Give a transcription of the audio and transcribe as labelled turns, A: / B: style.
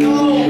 A: go.